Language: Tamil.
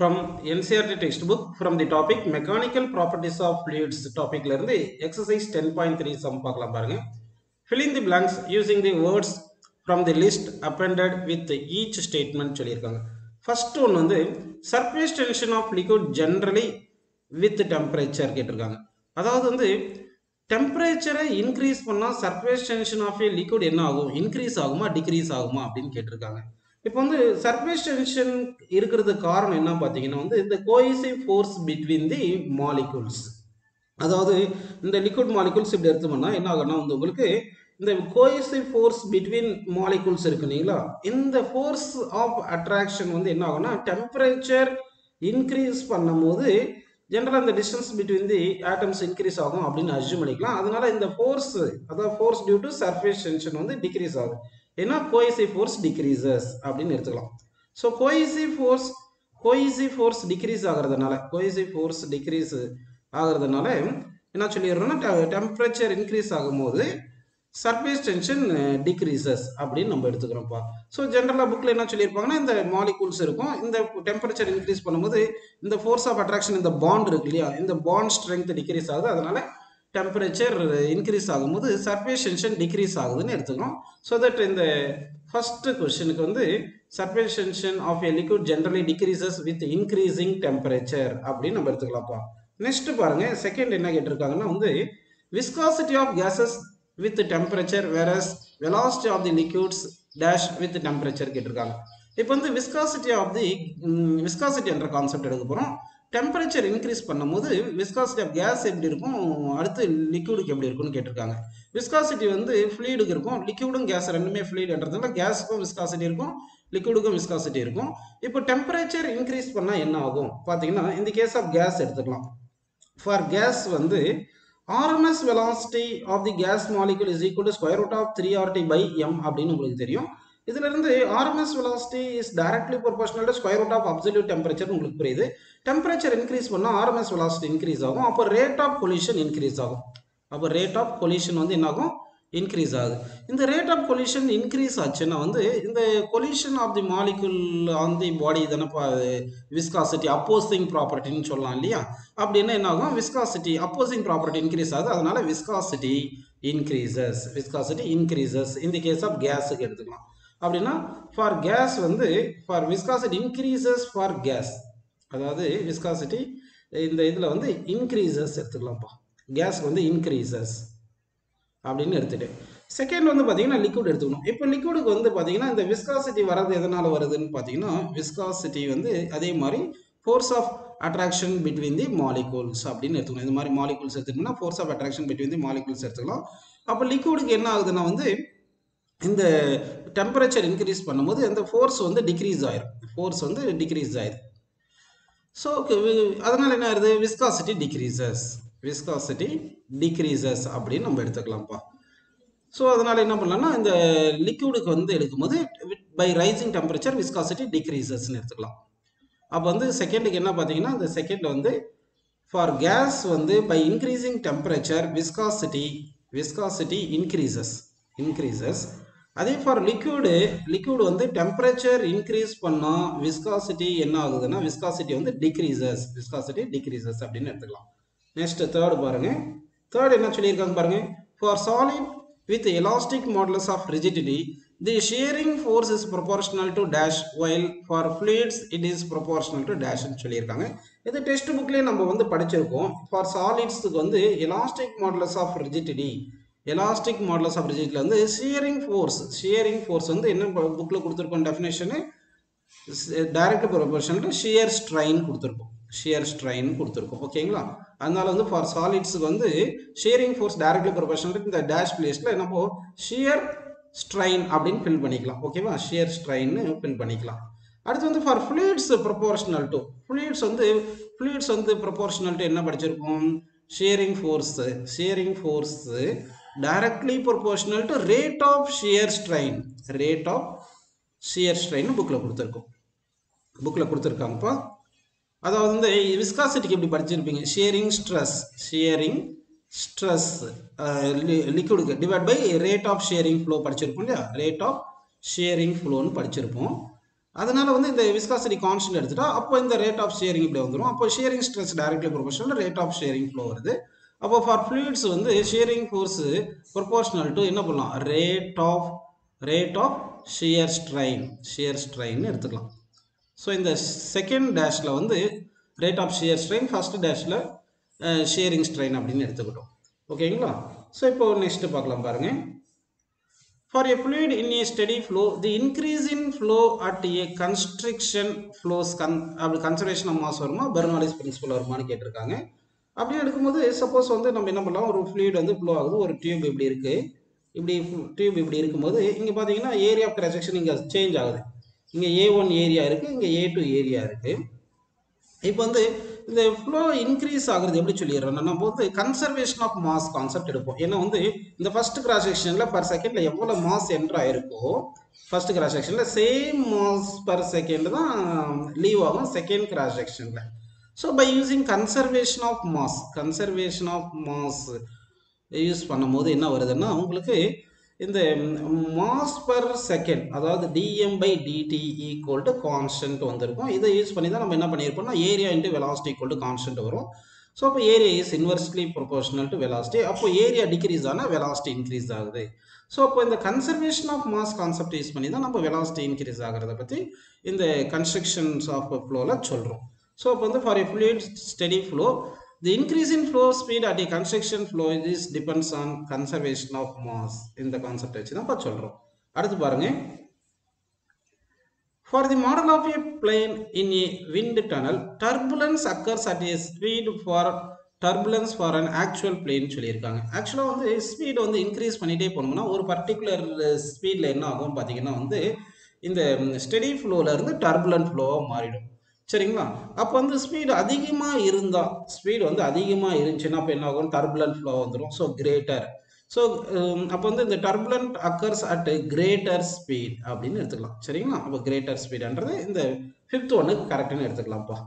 from NCRT textbook from the topic mechanical properties of fluids topicல இருந்து exercise 10.3 sum பார்க்கலாம் பாருங்க fill in the blanks using the words from the list appended with each statement சொல்லியிருக்காங்க first one வந்து surface tension of liquid generally with temperature கேட்டிருக்காங்க அதாவது வந்து டெம்பரேச்சரை இன்க்ரீஸ் பண்ணால் surface tension of a liquid என்ன ஆகும் இன்க்ரீஸ் ஆகுமா டிக்ரீஸ் ஆகுமா அப்படின்னு கேட்டிருக்காங்க இப்போ வந்து சர்ஃபேஸ் டென்ஷன் இருக்கிறது காரணம் என்ன பார்த்தீங்கன்னா வந்து இந்த cohesive force between the molecules அதாவது இந்த லிக்விட் மாலிகூல்ஸ் இப்படி எடுத்தோம்னா என்ன ஆகும்னா வந்து உங்களுக்கு இந்த கோயிசிவ் ஃபோர்ஸ் பிட்வீன் மாலிகூல்ஸ் இருக்கு இல்லைங்களா? இந்த ஃபோர்ஸ் ஆஃப் அட்ராக்ஷன் வந்து என்ன ஆகும்னா டெம்பரேச்சர் இன்க்ரீஸ் பண்ணும்போது ஜென்ரலாக இந்த distance between the atoms increase ஆகும் அப்படின்னு அஜூம் பண்ணிக்கலாம். அதனால இந்த ஃபோர்ஸ் அதாவது force due to surface tension வந்து டிக்ரீஸ் ஆகுது. ஏன்னா கோயிசி ஃபோர்ஸ் டிக்ரீசஸ் அப்படின்னு எடுத்துக்கலாம். So cohesive force cohesive force decrease ஆகிறதுனால கோயிசி ஃபோர்ஸ் டிக்ரீஸ் ஆகிறதுனால என்ன சொல்லிடுறோம்னா டெம்பரேச்சர் இன்க்ரீஸ் ஆகும்போது சர்ஃபேஸ் டென்ஷன் டிக்ரீசஸ் அப்படின்னு நம்ம எடுத்துக்கிறோம்ப்பா. ஸோ ஜென்ரலாக புக்கில் என்ன சொல்லியிருப்பாங்கன்னா இந்த மாலிகூல்ஸ் இருக்கும். இந்த டெம்பரேச்சர் இன்க்ரீஸ் பண்ணும்போது இந்த ஃபோர்ஸ் ஆஃப் அட்ராக்ஷன் இந்த பாண்ட் இருக்கு இல்லையா? இந்த பாண்ட் ஸ்ட்ரென்த் டிக்ரீஸ் ஆகுது. அதனால டெம்பரேச்சர் இன்க்ரீஸ் uh, ஆகும்போது சர்ஃபேஸ் டென்ஷன் டிக்ரீஸ் ஆகுதுன்னு எடுத்துக்கணும். ஸோ தட் இந்த ஃபஸ்ட்டு கொஸ்டினுக்கு வந்து surface tension of a liquid generally decreases with increasing temperature அப்படின்னு நம்ம எடுத்துக்கலாம்ப்பா நெக்ஸ்ட் பாருங்க செகண்ட் என்ன கேட்டிருக்காங்கன்னா வந்து viscosity of gases with temperature varies velocity of the liquids dash with temperature கேட்டிருக்காங்க. இப்போ வந்து விஸ்காசிட்டி ஆஃப் தி விஸ்காசிட்டி என்ற கான்செப்ட் எடுக்க போகிறோம் டெம்பரேச்சர் இன்க்ரீஸ் பண்ணும்போது விஸ்காசிட்டி ஆஃப் கேஸ் எப்படி இருக்கும்? அடுத்து லிக்யூடுக்கு எப்படி இருக்கும்னு கேட்டிருக்காங்க. விஸ்காசிட்டி வந்து ஃப்ளூயிடுக்கு இருக்கும். லிக்யூடும் கேஸ் ரெண்டுமே ஃப்ளூயிட்ன்றதுனால கேஸுக்கும் விஸ்காசிட்டி இருக்கும். லிக்யூடுக்கும் விஸ்காசிட்டி இருக்கும். இப்போ டெம்பரேச்சர் இன்க்ரீஸ் பண்ணால் என்ன ஆகும்? பார்த்தீங்கன்னா இந்த கேஸ் ஆஃப் கேஸ் எடுத்துக்கலாம். ஃபார் கேஸ் வந்து RMS velocity of the gas molecule is equal to square root of three RT by M அப்படின்னு உங்களுக்கு தெரியும். இதுல இருந்து RMS velocity is directly proportional to square root of absolute temperature உங்களுக்கு புரியுது. டெம்பரேச்சர் இன்க்ரீஸ் பண்ணால் ஆர்எம்எஸ் வெலாசிட்டி இன்க்ரீஸ் ஆகும். அப்போ ரேட் ஆஃப் கொலிஷன் இன்க்ரீஸ் ஆகும். அப்போ ரேட் ஆஃப் கொலிஷன் வந்து என்னாகும்? இன்க்ரீஸ் ஆகுது. இந்த ரேட் ஆஃப் கொலிஷன் இன்க்ரீஸ் ஆச்சுன்னா வந்து இந்த collision of the molecule on the body தானப்பா விஸ்காசிட்டி அப்போசிங் ப்ராப்பர்ட்டின்னு சொல்லலாம் இல்லையா? அப்படின்னா என்ன ஆகும் விஸ்காசிட்டி அப்போசிங் ப்ராப்பர்ட்டி இன்க்ரீஸ் ஆகுது. அதனால விஸ்காசிட்டி இன்க்ரீசஸ் விஸ்காசிட்டி இன்க்ரீசஸ் இந்த கேஸ் ஆஃப் கேஸுக்கு எடுத்துக்கலாம். அப்படின்னா ஃபார் கேஸ் வந்து for viscosity increases for gas அதாவது விஸ்காசிட்டி இந்த இதில் வந்து இன்க்ரீசஸ் எடுத்துக்கலாம்ப்பா. கேஸ்க்கு வந்து இன்க்ரீசஸ் அப்படின்னு எடுத்துகிட்டு செகண்ட் வந்து பார்த்தீங்கன்னா லிக்விட் எடுத்துக்கணும். இப்போ லிக்விடுக்கு வந்து பார்த்தீங்கன்னா இந்த விஸ்காசிட்டி வர்றது எதனால் வருதுன்னு பார்த்தீங்கன்னா விஸ்காசிட்டி வந்து அதே மாதிரி force of attraction between the molecules அப்படின்னு எடுத்துக்கணும். இந்த மாதிரி molecules எடுத்துக்கணும்னா force of attraction between the molecules எடுத்துக்கலாம். அப்போ லிக்விடுக்கு என்ன ஆகுதுன்னா வந்து இந்த டெம்பரேச்சர் இன்க்ரீஸ் பண்ணும்போது அந்த ஃபோர்ஸ் வந்து டிக்ரீஸ் ஆயிரும். ஃபோர்ஸ் வந்து டிக்ரீஸ் ஆயிரும். ஸோ அதனால் என்ன ஆகுது விஸ்காசிட்டி டிக்ரீசஸ் விஸ்காசிட்டி டிக்ரீசஸ் அப்படின்னு நம்ம எடுத்துக்கலாம்ப்பா. ஸோ அதனால் என்ன பண்ணலாம்னா இந்த லிக்யூடுக்கு வந்து எடுக்கும்போது பை ரைசிங் டெம்பரேச்சர் விஸ்காசிட்டி டிக்ரீசஸ்ன்னு எடுத்துக்கலாம். அப்போ வந்து செகண்டுக்கு என்ன பார்த்தீங்கன்னா இந்த செகண்ட் வந்து ஃபார் கேஸ் வந்து by increasing temperature viscosity viscosity increases increases அதே ஃபார் லிக்யூடு லிக்யூடு வந்து டெம்பரேச்சர் இன்க்ரீஸ் பண்ணால் விஸ்காசிட்டி என்ன ஆகுதுன்னா விஸ்காசிட்டி வந்து டிக்ரீசஸ் விஸ்காசிட்டி டிக்ரீசஸ் அப்படின்னு எடுத்துக்கலாம். நெக்ஸ்ட் தேர்டு பாருங்க. தேர்ட் என்ன சொல்லியிருக்காங்க பாருங்க. For solid with elastic modulus of rigidity the shearing force is proportional to dash while for fluids it is proportional to டேஷ்னு சொல்லியிருக்காங்க. இது டெக்ஸ்ட் புக்லேயே நம்ம வந்து படிச்சிருக்கோம். ஃபார் சாலிட்ஸுக்கு வந்து elastic modulus of rigidity elastic modulus of ரிஜிடிட்டியில் வந்து ஷியரிங் ஃபோர்ஸ் ஷியரிங் ஃபோர்ஸ் வந்து என்ன புக்கில் கொடுத்துருக்கோம் definition direct proportional eh, shear strain கொடுத்துருக்கோம் ஷியர் ஸ்ட்ரைன் கொடுத்துருக்கோம் ஓகேங்களா அதனால வந்து ஃபார் சாலிட்ஸுக்கு வந்து ஷியரிங் ஃபோர்ஸ் டைரக்ட்லி ப்ரொபோர்ஷனல் இந்த டேஷ் பிளேஸில் என்னப்போ ஷியர் ஸ்ட்ரைன் அப்படின்னு ஃபில் பண்ணிக்கலாம். ஓகேவா ஷியர் ஸ்ட்ரைன்னு ஃபில் பண்ணிக்கலாம். அடுத்து வந்து for fluids proportional to fluids வந்து ஃப்ளூயிட்ஸ் வந்து ப்ரொபோர்ஷனல் டு என்ன படிச்சிருக்கோம் shearing force shearing force directly proportional to rate of shear strain rate of shear strain புக்கில் கொடுத்துருக்கோம். புக்கில் கொடுத்துருக்காங்கப்பா அதாவது வந்து விஸ்காசிட்டிக்கு எப்படி படிச்சிருப்பீங்க? Shearing stress shearing stress லிக்விடுக்கு divide by rate of shearing flow படிச்சிருப்போம் இல்லையா? ரேட் ஆஃப் ஷியரிங் ஃப்ளோன்னு படிச்சிருப்போம். அதனால வந்து இந்த விஸ்காசிட்டி கான்ஸ்டன்ட் எடுத்துட்டா அப்போ இந்த ரேட் ஆஃப் ஷேரிங் இப்படி வந்துடும் அப்போ shearing stress directly proportional rate of shearing flow வருது. அப்போ ஃபார் ஃப்ளூயிட்ஸ் வந்து ஷேரிங் ஃபோர்ஸு ப்ரொபோஷனல் டு என்ன பண்ணலாம்? Rate of rate of shear strain shear ஸ்ட்ரைன்னு எடுத்துக்கலாம். ஸோ இந்த செகண்ட் டேஷில் வந்து rate of shear strain first டேஷில் shearing strain அப்படின்னு எடுத்துக்கிட்டோம். ஓகேங்களா ஸோ இப்போ நெக்ஸ்ட்டு பார்க்கலாம் பாருங்கள் For a fluid in a steady flow, the increase in flow at a constriction flows con அப்படி conservation of mass வருமா? பெர்னாலிஸ் பிரின்சிபல் வருமான்னு கேட்டிருக்காங்க. அப்படி எடுக்கும்போது சப்போஸ் வந்து நம்ம என்ன பண்ணலாம்? ஒரு ஃப்ளூயிட் வந்து ஃப்ளோ ஆகுது. ஒரு டியூப் இப்படி இருக்குது இப்படி டியூப் இப்படி இருக்கும்போது இங்கே பார்த்தீங்கன்னா ஏரியா ஆஃப் கிராஜெக்ஷன் இங்கே சேஞ்ச் ஆகுது. இங்கே ஏ ஒன் ஏரியா இருக்குது இங்கே ஏ டூ ஏரியா இருக்குது இப்போ வந்து இந்த ஃப்ளோ இன்க்ரீஸ் ஆகுறது எப்படி சொல்லிடுறோம் நம்ம வந்து கன்சர்வேஷன் ஆஃப் மாஸ் கான்செப்ட் எடுப்போம். ஏன்னா வந்து இந்த ஃபர்ஸ்ட் கிராஸ் செக்ஷனில் பர் செகண்டில் எவ்வளோ மாஸ் என்ட்ரு ஆயிருக்கோ ஃபர்ஸ்ட் கிராஸ் செக்ஷனில் சேம் மாஸ் பர் செகண்ட் தான் லீவ் ஆகும் செகண்ட் கிராஸ் செக்ஷனில் so by using conservation of mass conservation of mass use பண்ணும்போது என்ன வருதுன்னா உங்களுக்கு இந்த மாஸ் பர் செகண்ட் அதாவது DM by DT equal to constant வந்திருக்கும். இதை யூஸ் பண்ணி தான் நம்ம என்ன பண்ணியிருப்போம்னா area into velocity equal to constant வரும். ஸோ அப்போ area is inversely proportional to velocity அப்போ ஏரியா டிக்ரீஸ் ஆனால் வெலாசிட்டி இன்க்ரீஸ் ஆகுது. ஸோ அப்போ இந்த conservation of mass concept use பண்ணி தான் நம்ம வெலாசிட்டி இன்க்ரீஸ் ஆகிறத பற்றி இந்த கன்ஸ்ட்ரக்ஷன்ஸ் ஆஃப் ஃப்ளோவில் சொல்கிறோம் ஸோ அப்போ வந்து for a fluid steady flow The increase in flow speed at a construction flow is depends on conservation of mass இந்த கான்செப்ட் வச்சு தான் இப்போ சொல்கிறோம் அடுத்து பாருங்க For the model of a plane in a wind tunnel, turbulence occurs at a speed for turbulence for an actual plane சொல்லியிருக்காங்க ஆக்சுவலாக வந்து ஸ்பீட் வந்து இன்க்ரீஸ் பண்ணிகிட்டே போனோம்னா ஒரு பர்டிகுலர் ஸ்பீடில் என்ன ஆகும் பார்த்தீங்கன்னா வந்து இந்த ஸ்டெடி ஃப்ளோவில் இருந்து டர்புலன்ட் ஃப்ளோவாக மாறிடும் சரிங்களா? அப்போ வந்து ஸ்பீடு அதிகமாக இருந்தால் ஸ்பீடு வந்து அதிகமாக இருந்துச்சுன்னா அப்போ என்ன ஆகும்? டர்புலன்ட் ஃப்ளோ வந்துடும் ஸோ கிரேட்டர் ஸோ அப்போ வந்து இந்த turbulent occurs at greater speed அப்படின்னு எடுத்துக்கலாம். சரிங்களா? அப்போ கிரேட்டர் ஸ்பீடுன்றது இந்த ஃபிஃப்த் ஒன்று கரெக்டுன்னு எடுத்துக்கலாம்ப்பா.